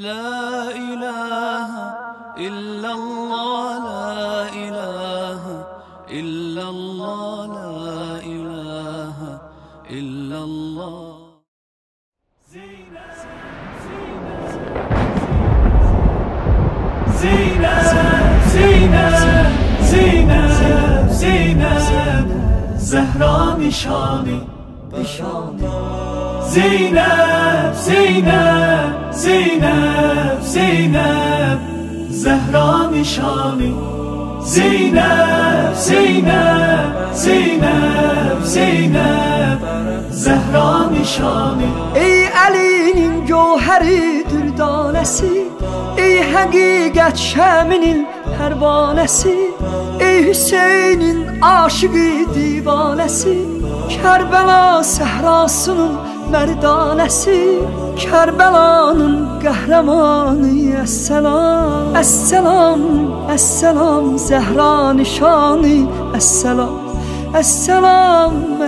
لا إله إلا الله لا إله إلا الله لا إله إلا الله. زينب زينب زينب زينب زهرا نشانی Zeynəb, Zeynəb, Zeynəb, Zeynəb Zəhra nişani Zeynəb, Zeynəb, Zeynəb, Zeynəb Zəhra nişani Ey Əlinin gövhəri dürdanəsi Ey həqiqət şəminin pərvanəsi Ey Hüseynin aşıqı divanəsi Kərbəla səhrasının مردانسی کربلانم قهرمانی از سلام از سلام از سلام زهران شانی از سلام از سلام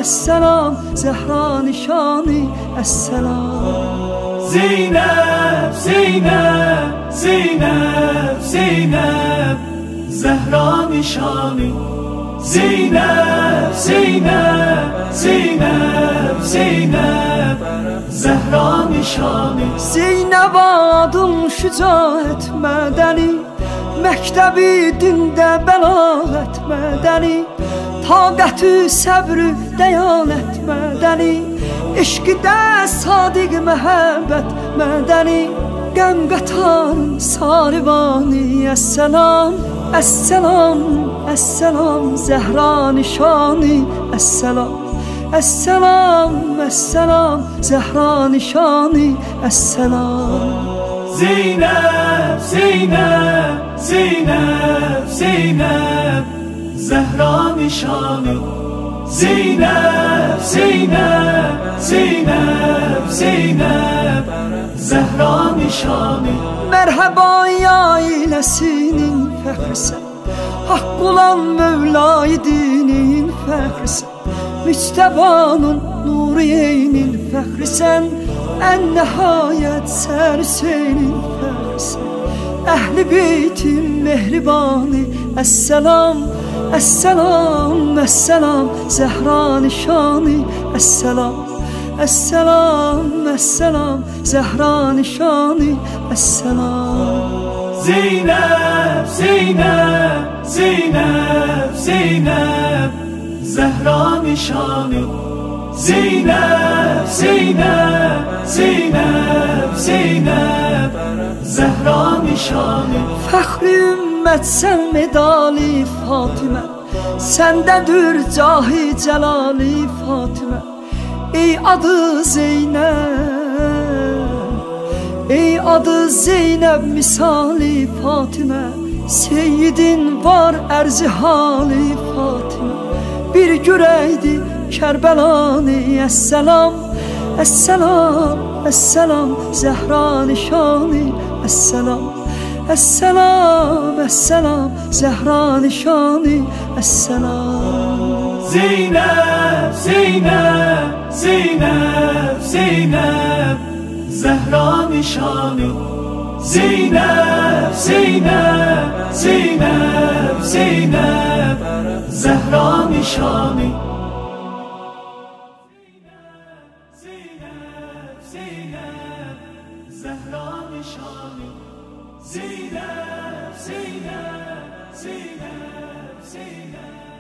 شانی از زینب زینب زینب زینب زهران شانی Zeynəb, Zeynəb, Zeynəb, Zeynəb Zəhra nişanı. Zeynəb adın şücaət mədəni Məktəbi dində bəlal etmədəni Taqəti səbrü dəyan etmədəni İşqidə sadiq məhəbbət mədəni Qəm qatar sarıvani əssəlam السلام السلام زهرا نشانی السلام السلام السلام زهرا نشانی السلام. زینب زینب زینب زینب زهرا نشانی زینب زینب زینب زینب. Zehra nişanı. Merhaba ya ailesinin fəxrisi. Haqq olan Mövlai dininin fəxrisi. Müçtəbanın Nuriyeynin fəxrisən Ən nəhayət Sər Hüseynin fəxrisən Əhli beytin mehribani Əsselam Əsselam, əsselam, Zəhra nişanı Əsselam السلام السلام زهران شانی السلام زینب زینب زینب زینب زهران شانی زینب زینب زینب زینب زهران شانی فخری امت سن فاطمه سنده دور جاهی جلالی فاطمه Ey adı Zeynep Ey adı Zeynep misali Fatime. Seyyidin var erzi hali Fatime. Bir göreydi Kerbelani. Esselam Esselam Esselam. Zehra nişani Esselam. Esselam Esselam. Zehra nişani Esselam. زينب زينب زينب زينب. زهرة نشانه. زينب زينب زينب زينب. زهرة نشانه. زينب زينب زينب. زينب زينب.